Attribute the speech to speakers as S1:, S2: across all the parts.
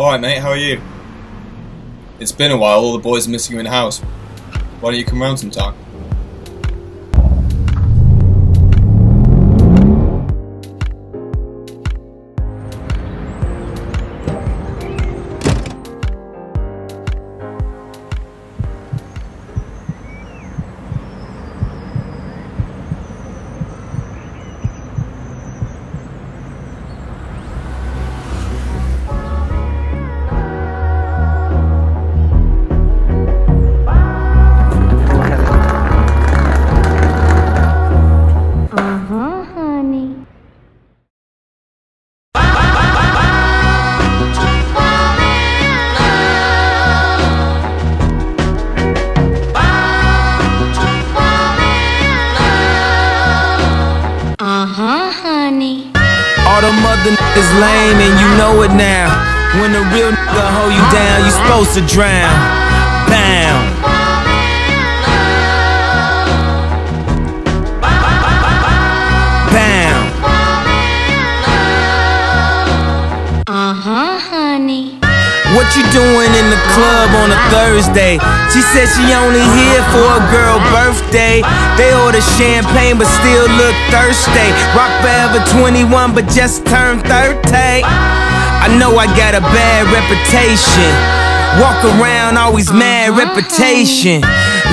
S1: Alright mate, how are you? It's been a while, all the boys are missing you in the house. Why don't you come round sometime?
S2: The mother niggas lame and you know it now. When a real nigga hold you down, you supposed to drown. Bound. Bound.
S3: Uh-huh, honey.
S2: What you doing in the club on a Thursday? She said she only here for a girl birthday. They order champagne but still look thirsty. Rock forever 21 but just turned 30. I know I got a bad reputation. Walk around always mad reputation.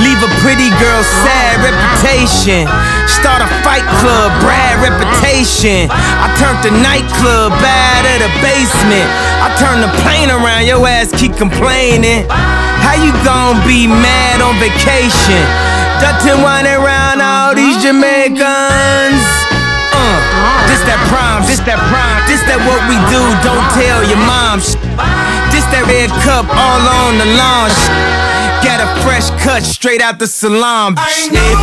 S2: Leave a pretty girl sad reputation. Start a fight club, Brad reputation. I turned the nightclub bad at the basement. I turn the plane around, your ass keep complaining. How you gon' be mad on vacation? Dutty wining around all these Jamaicans. Uh, this that prime, this that prime, this that what we do. Don't tell your mom. sh- This that red cup all on the lawn. Sh- Got a fresh cut straight out the salon.
S4: I
S2: sh-
S4: know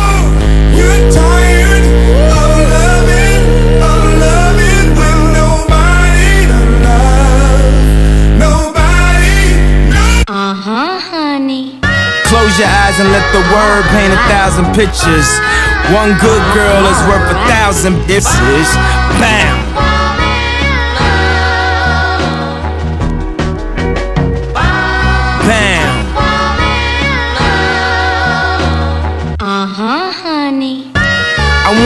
S4: you're tired of loving, of loving with nobody to love, nobody, no.
S3: Uh-huh, honey.
S2: Close your eyes and let the word paint a thousand pictures. One good girl is worth a thousand bitches. Bam. Bam.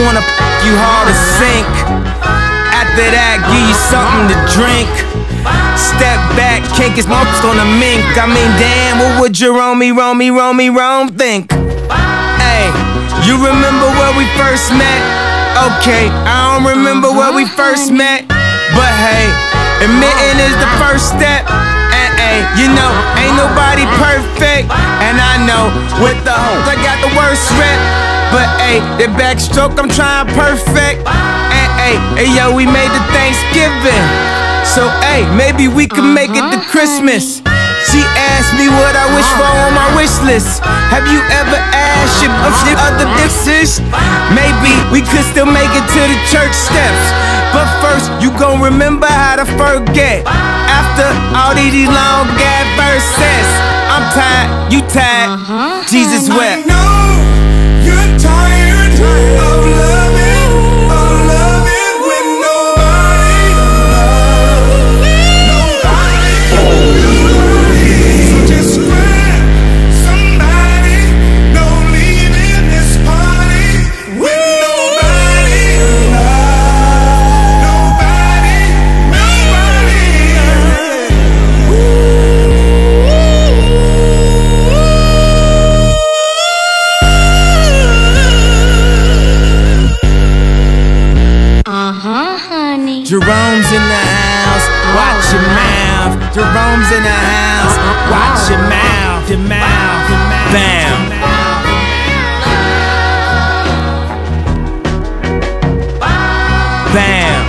S2: Wanna f you hard to sink. After that, give you something to drink. Step back, cake is most on the mink. I mean, damn, what would Jerome, Romy, Romy, Rome think? Hey, you remember where we first met? Okay, I don't remember where we first met. But hey, admitting is the first step. And hey, you know, ain't nobody perfect. And I know with the hoes, I got the worst rep. But hey, the backstroke I'm trying perfect. And hey, hey yo, we made the Thanksgiving. So hey, maybe we can make it to uh-huh. Christmas. She asked me what I wish for on my wish list. Have you ever asked your uh-huh. of your other bitches? Maybe we could still make it to the church steps. But first, you gon' remember how to forget. After all these long gap verses, I'm tired, you tired. Uh-huh. Jesus
S4: I
S2: wept.
S4: Of loving,
S2: Jerome's in the house, watch your mouth, your mouth, your mouth. Bam. Bam.